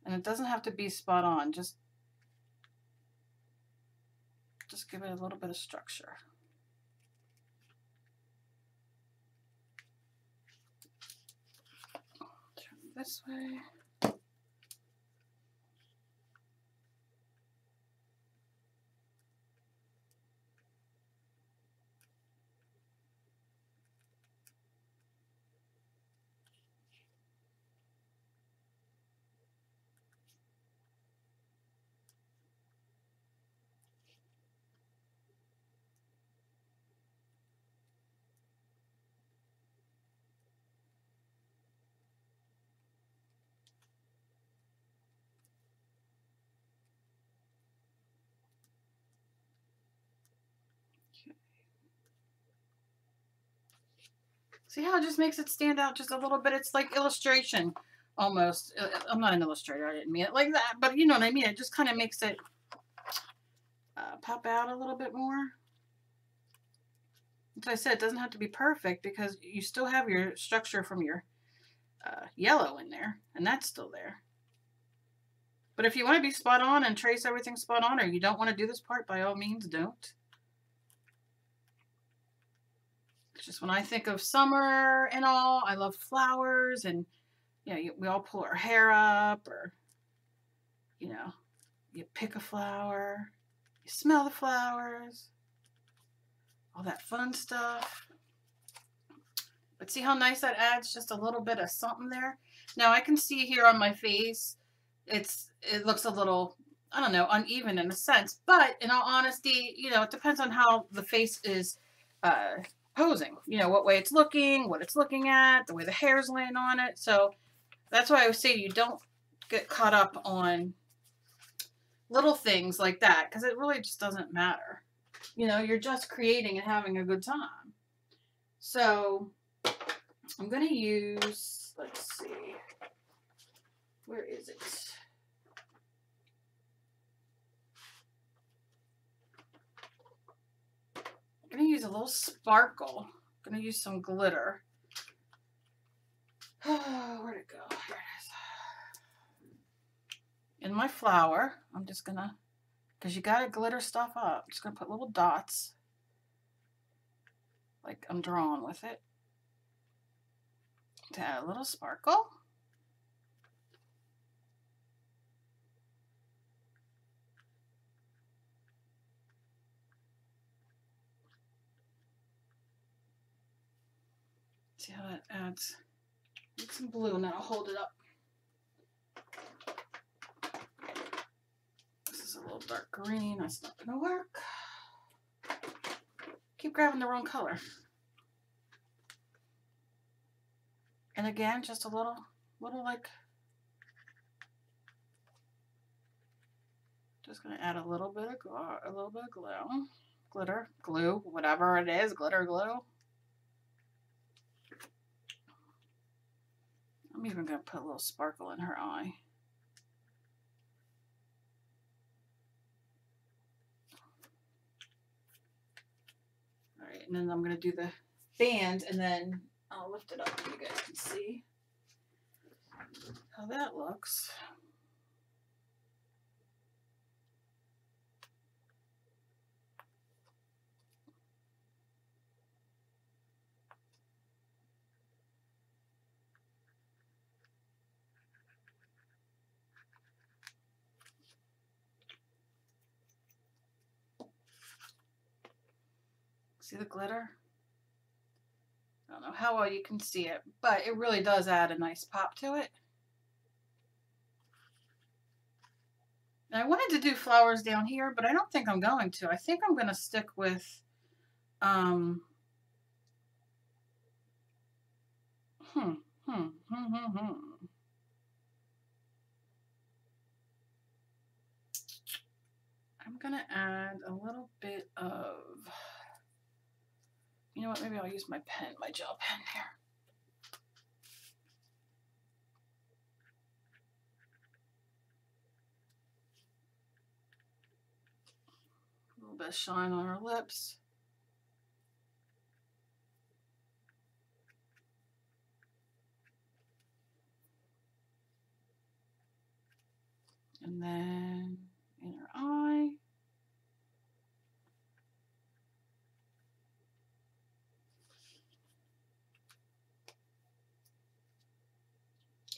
Speaker 1: And it doesn't have to be spot on, just just give it a little bit of structure. Turn this way. See how it just makes it stand out just a little bit? It's like illustration almost. I'm not an illustrator. I didn't mean it like that. But you know what I mean? It just kind of makes it uh, pop out a little bit more. As I said, it doesn't have to be perfect because you still have your structure from your uh, yellow in there. And that's still there. But if you want to be spot on and trace everything spot on or you don't want to do this part, by all means, don't. Just when I think of summer and all, I love flowers and, you know, we all pull our hair up or, you know, you pick a flower, you smell the flowers, all that fun stuff. But see how nice that adds just a little bit of something there? Now I can see here on my face, it's it looks a little, I don't know, uneven in a sense. But in all honesty, you know, it depends on how the face is uh, posing. You know, what way it's looking, what it's looking at, the way the hair's laying on it. So that's why I would say you don't get caught up on little things like that because it really just doesn't matter. You know, you're just creating and having a good time. So I'm going to use, let's see, where is it? I'm going to use a little sparkle. I'm going to use some glitter. Where'd it go? Here it is. In my flower, I'm just going to, because you got to glitter stuff up, I'm just going to put little dots, like I'm drawing with it, to add a little sparkle. See how that adds some blue and then I'll hold it up. This is a little dark green. That's not going to work. Keep grabbing the wrong color. And again, just a little, little like, just going to add a little bit of, a little bit of glue, glitter, glue, whatever it is, glitter, glue. I'm even going to put a little sparkle in her eye. All right, and then I'm going to do the band and then I'll lift it up so you guys can see how that looks. See the glitter? I don't know how well you can see it, but it really does add a nice pop to it. I wanted to do flowers down here, but I don't think I'm going to. I think I'm going to stick with, um, hmm, hmm, hmm, hmm, hmm. I'm going to add a little bit of you know what? Maybe I'll use my pen, my gel pen here. A little bit of shine on her lips. And then in her eye.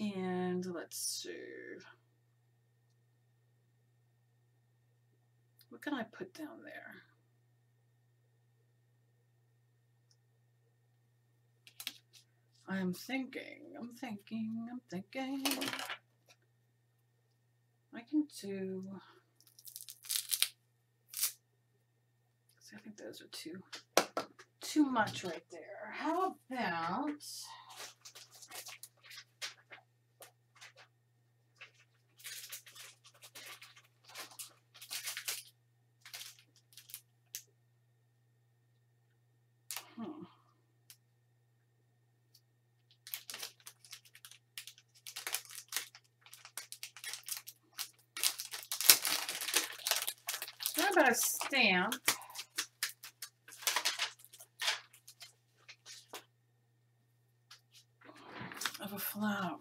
Speaker 1: And let's see. What can I put down there? I'm thinking, I'm thinking, I'm thinking. I can do. I think those are too too much right there. How about? Hmm. How about a stamp? Of a flower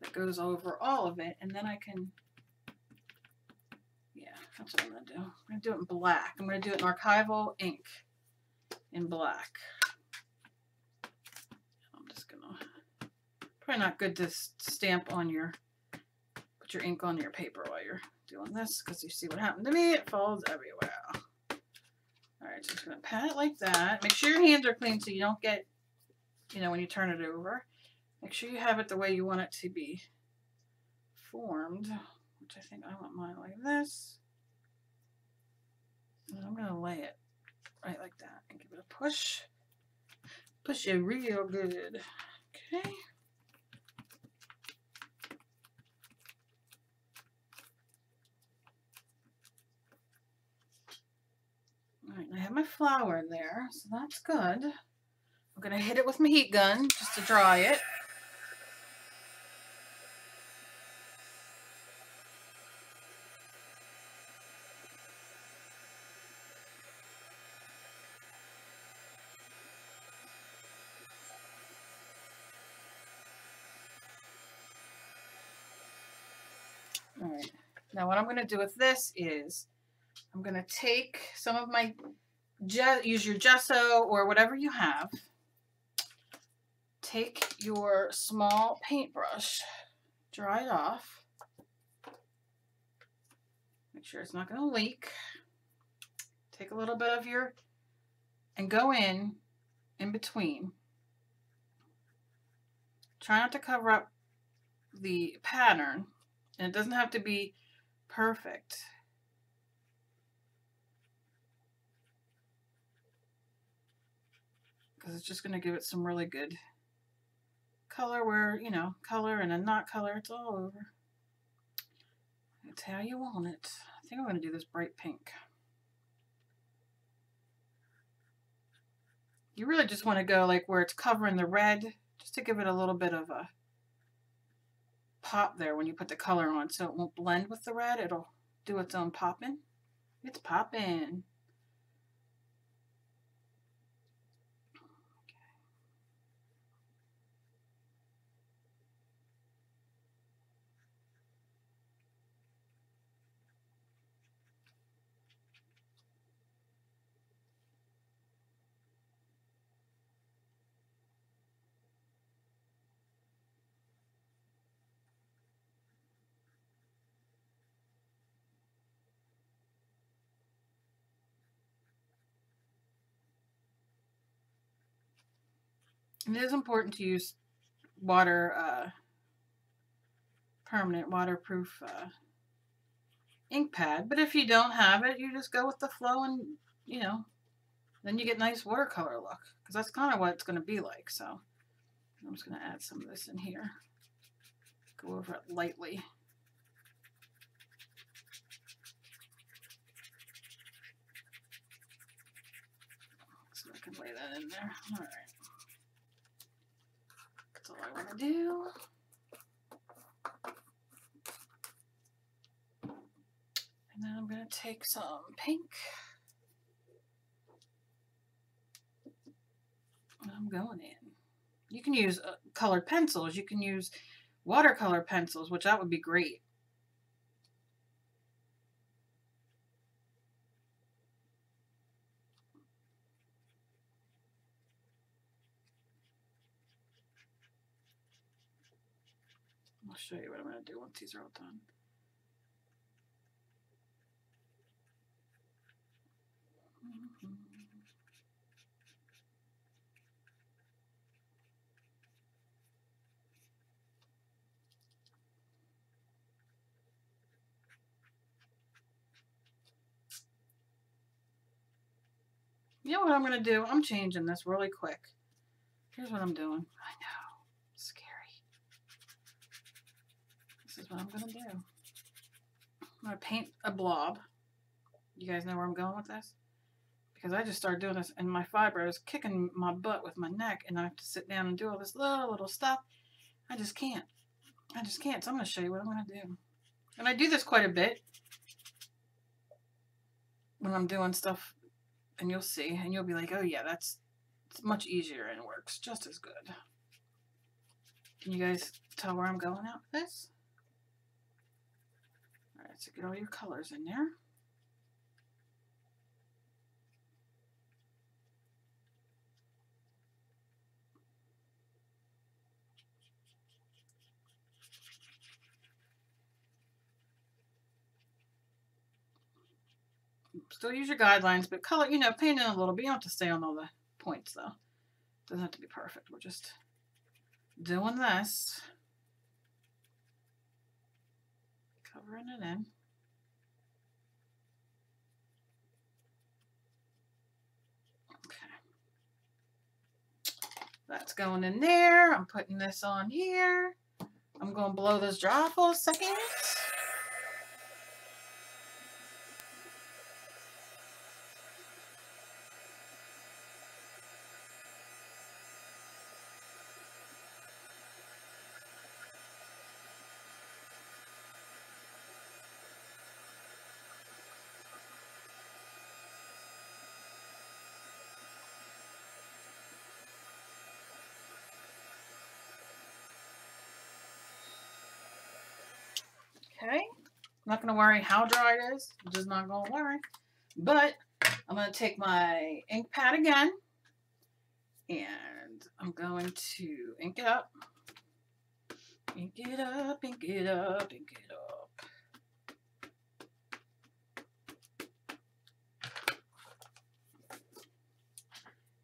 Speaker 1: that goes over all of it, and then I can, yeah, that's what I'm gonna do. I'm gonna do it in black. I'm gonna do it in archival ink in black. I'm just gonna, probably not good to stamp on your, put your ink on your paper while you're doing this because you see what happened to me. It falls everywhere. All right, just gonna pat it like that. Make sure your hands are clean so you don't get, you know, when you turn it over. Make sure you have it the way you want it to be formed, which I think I want mine like this. And I'm gonna lay it right like that and give it a push. Push it real good. Okay. All right, I have my flower in there, so that's good. I'm gonna hit it with my heat gun just to dry it. All right, now what I'm gonna do with this is I'm gonna take some of my use your gesso or whatever you have. Take your small paintbrush, dry it off. Make sure it's not going to leak. Take a little bit of your, and go in, in between. Try not to cover up the pattern, and it doesn't have to be perfect. because it's just going to give it some really good color where, you know, color and a not color, it's all over. It's how you want it. I think I'm going to do this bright pink. You really just want to go like where it's covering the red, just to give it a little bit of a pop there when you put the color on so it won't blend with the red. It'll do its own popping. It's popping. It is important to use water, uh, permanent waterproof uh, ink pad. But if you don't have it, you just go with the flow and, you know, then you get nice watercolor look. Because that's kind of what it's going to be like. So I'm just going to add some of this in here. Go over it lightly. So I can lay that in there. All right. That's all I want to do. And then I'm going to take some pink. I'm going in. You can use uh, colored pencils. You can use watercolor pencils, which that would be great. I'll show you what I'm going to do once are all done. You know what I'm going to do? I'm changing this really quick. Here's what I'm doing. I know. This is what I'm going to do. I'm going to paint a blob. You guys know where I'm going with this? Because I just started doing this and my fibro is kicking my butt with my neck and I have to sit down and do all this little, little stuff. I just can't. I just can't. So I'm going to show you what I'm going to do. And I do this quite a bit when I'm doing stuff and you'll see, and you'll be like, oh yeah, that's it's much easier and works just as good. Can you guys tell where I'm going out with this? So get all your colors in there. Still use your guidelines, but color, you know, paint in a little bit. You don't have to stay on all the points, though. Doesn't have to be perfect. We're just doing this. Covering it in. Okay. That's going in there. I'm putting this on here. I'm going to blow this dry for a second. Okay. I'm not going to worry how dry it is. I'm just not going to worry. But I'm going to take my ink pad again. And I'm going to ink it up. Ink it up, ink it up, ink it up.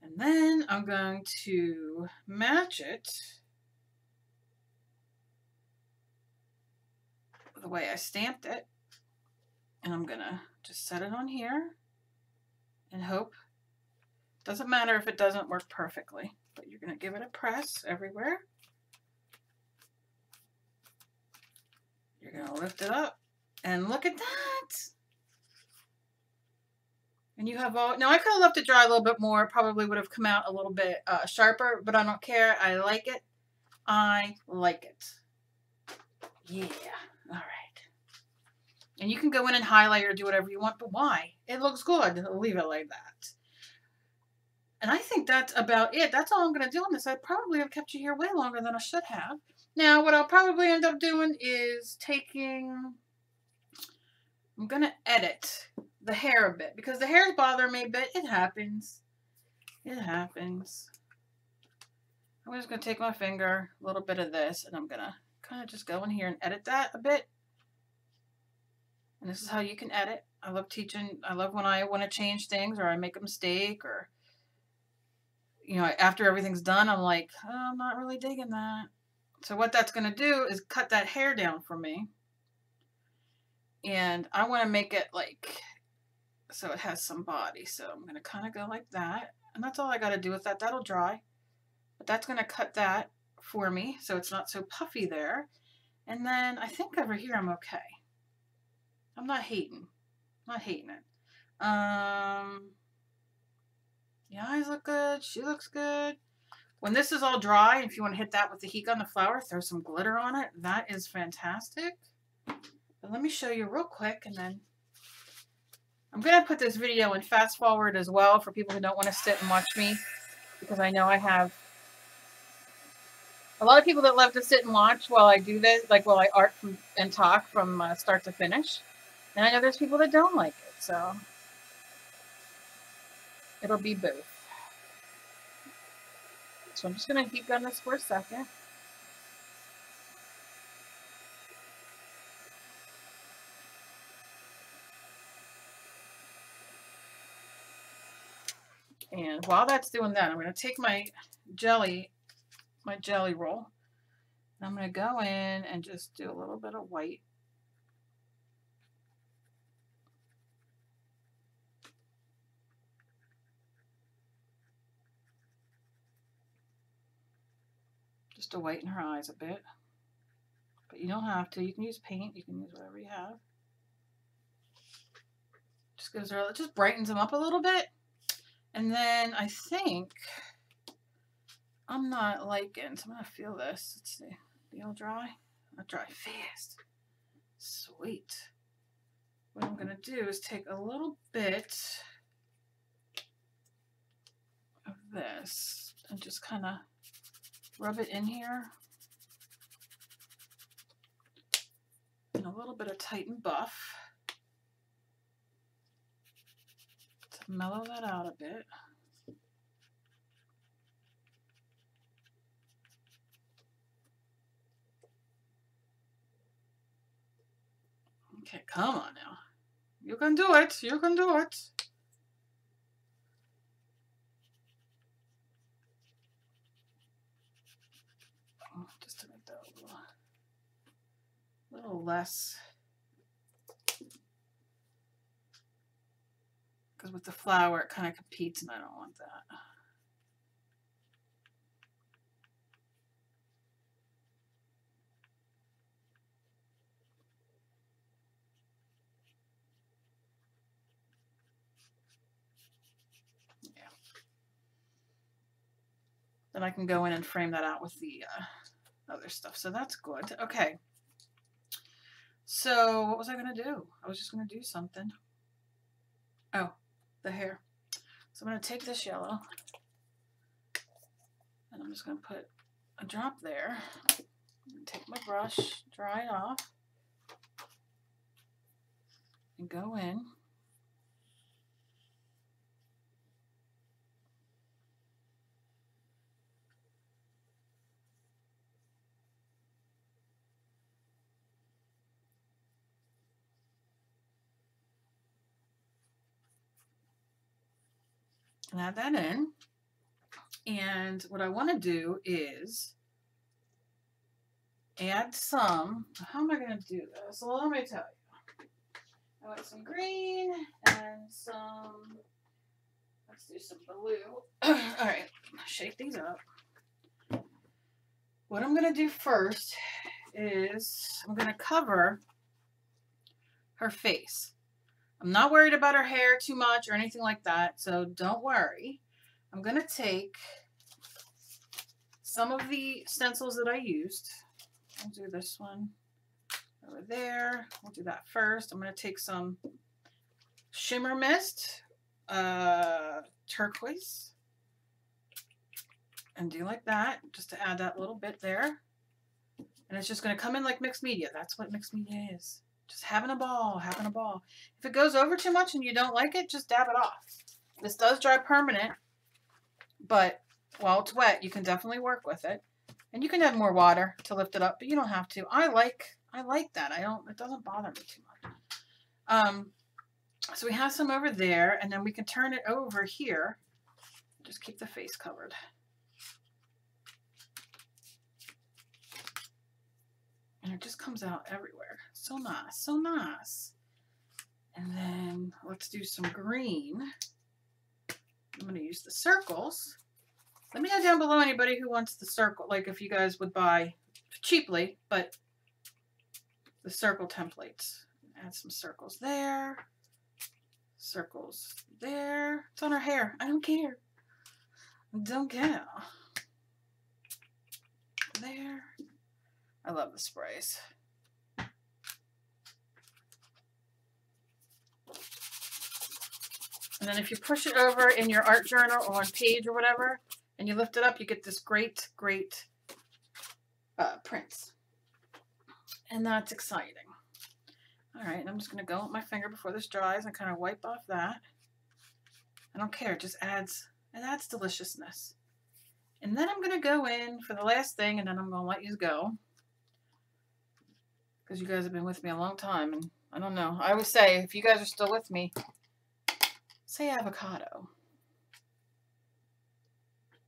Speaker 1: And then I'm going to match it the way I stamped it. And I'm going to just set it on here and hope. Doesn't matter if it doesn't work perfectly, but you're going to give it a press everywhere. You're going to lift it up and look at that. And you have all, now I could have left it dry a little bit more, probably would have come out a little bit uh, sharper, but I don't care. I like it. I like it. Yeah. All right. And you can go in and highlight or do whatever you want, but why? It looks good. Leave it like that. And I think that's about it. That's all I'm going to do on this. I probably have kept you here way longer than I should have. Now, what I'll probably end up doing is taking... I'm going to edit the hair a bit because the hair's bothering me a bit. It happens. It happens. I'm just going to take my finger, a little bit of this, and I'm going to kind of just go in here and edit that a bit. And this is how you can edit. I love teaching. I love when I want to change things or I make a mistake or, you know, after everything's done, I'm like, oh, I'm not really digging that. So what that's going to do is cut that hair down for me. And I want to make it like, so it has some body. So I'm going to kind of go like that. And that's all I got to do with that. That'll dry. But that's going to cut that for me so it's not so puffy there. And then I think over here I'm okay. I'm not hating. Not hating it. Um, the eyes look good. She looks good. When this is all dry, if you want to hit that with the heat gun, the flower, throw some glitter on it. That is fantastic. But let me show you real quick, and then I'm going to put this video in fast forward as well for people who don't want to sit and watch me because I know I have a lot of people that love to sit and watch while I do this, like while I art from, and talk from uh, start to finish. And I know there's people that don't like it, so it'll be both. So I'm just going to keep going this for a second. And while that's doing that, I'm going to take my Gelly, my Gelly Roll, and I'm going to go in and just do a little bit of white. Just to whiten her eyes a bit. But you don't have to. You can use paint. You can use whatever you have. Just gives her, just brightens them up a little bit. And then I think I'm not liking, so I'm going to feel this. Let's see. Feel dry? Not dry fast. Sweet. What I'm going to do is take a little bit of this and just kind of rub it in here. And a little bit of Titan Buff. To mellow that out a bit. Okay, come on now. You can do it. You can do it. Oh, just to make that a little, little less Because with the flower, it kind of competes, and I don't want that. Then I can go in and frame that out with the uh, other stuff. So that's good. Okay. So what was I going to do? I was just going to do something. Oh, the hair. So I'm going to take this yellow and I'm just going to put a drop there. Take my brush, dry it off, and go in. Add that in. And what I want to do is add some, how am I going to do this? Well, let me tell you. I want some green and some, let's do some blue. All right, shake these up. What I'm going to do first is I'm going to cover her face. I'm not worried about her hair too much or anything like that, so don't worry. I'm going to take some of the stencils that I used. I'll do this one over there. We'll do that first. I'm going to take some Shimmer Mist, uh, turquoise, and do like that, just to add that little bit there. And it's just going to come in like mixed media. That's what mixed media is. Just having a ball, having a ball. If it goes over too much and you don't like it, just dab it off. This does dry permanent, but while it's wet, you can definitely work with it. And you can add more water to lift it up, but you don't have to. I like I like that. I don't it doesn't bother me too much. Um so we have some over there, and then we can turn it over here. Just keep the face covered. And it just comes out everywhere. So nice, so nice. And then let's do some green. I'm going to use the circles. Let me know down below anybody who wants the circle, like if you guys would buy cheaply, but the circle templates. Add some circles there. Circles there. It's on her hair. I don't care. Don't care. There. I love the sprays. And then if you push it over in your art journal or on page or whatever, and you lift it up, you get this great, great uh, prints. And that's exciting. All right, I'm just going to go with my finger before this dries and kind of wipe off that. I don't care, it just adds, it adds deliciousness. And then I'm going to go in for the last thing, and then I'm going to let you go. Because you guys have been with me a long time, and I don't know. I always say, if you guys are still with me, say avocado.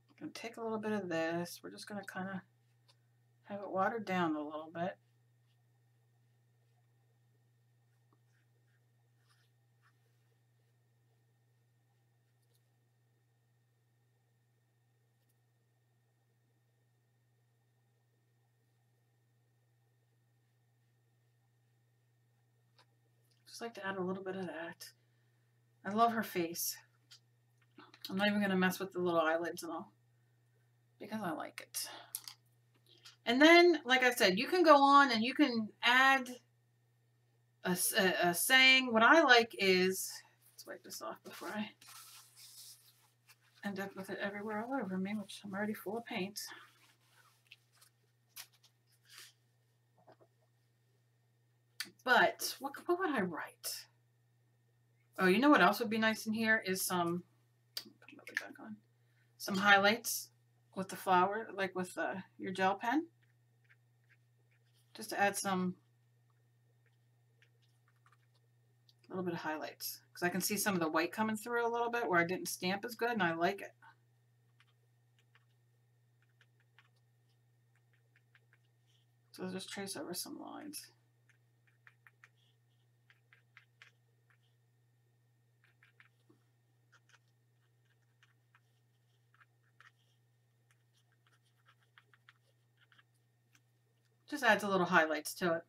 Speaker 1: I'm going to take a little bit of this. We're just going to kind of have it watered down a little bit. Just like to add a little bit of that. I love her face. I'm not even going to mess with the little eyelids and all because I like it. And then, like I said, you can go on and you can add a, a, a saying. What I like is, let's wipe this off before I end up with it everywhere all over me, which I'm already full of paint. But what, what would I write? Oh, you know what else would be nice in here is some, some highlights with the flower, like with your gel pen. Just to add some, a little bit of highlights. Because I can see some of the white coming through a little bit where I didn't stamp as good and I like it. So I'll just trace over some lines. Just adds a little highlights to it.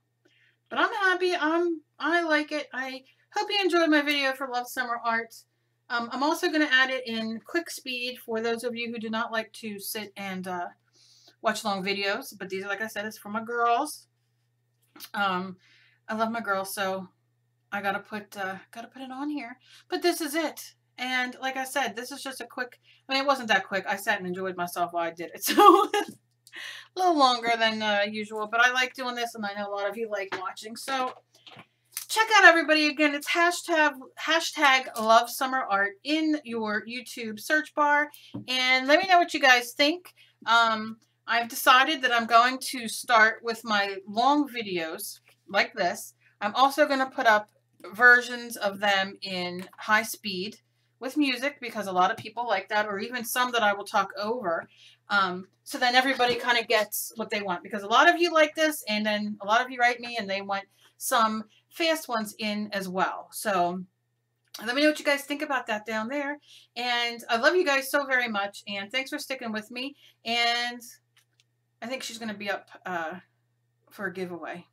Speaker 1: But I'm happy. I'm, I like it. I hope you enjoyed my video for Love Summer Art. Um, I'm also going to add it in quick speed for those of you who do not like to sit and uh, watch long videos. But these, like I said, is for my girls. Um, I love my girls, so I gotta put uh, gotta put it on here. But this is it. And like I said, this is just a quick. I mean, it wasn't that quick. I sat and enjoyed myself while I did it. So a little longer than uh, usual, but I like doing this, and I know a lot of you like watching. So check out everybody again. It's hashtag hashtag Love Summer Art in your YouTube search bar, and let me know what you guys think. Um, I've decided that I'm going to start with my long videos like this. I'm also going to put up versions of them in high speed with music because a lot of people like that, or even some that I will talk over. Um, so then everybody kind of gets what they want because a lot of you like this and then a lot of you write me and they want some fast ones in as well. So let me know what you guys think about that down there. And I love you guys so very much. And thanks for sticking with me. And I think she's going to be up uh, for a giveaway.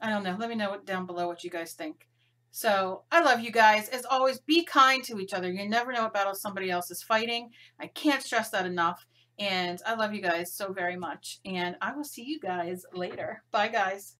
Speaker 1: I don't know. Let me know down below what you guys think. So I love you guys. As always, be kind to each other. You never know what battle somebody else is fighting. I can't stress that enough. And I love you guys so very much. And I will see you guys later. Bye, guys.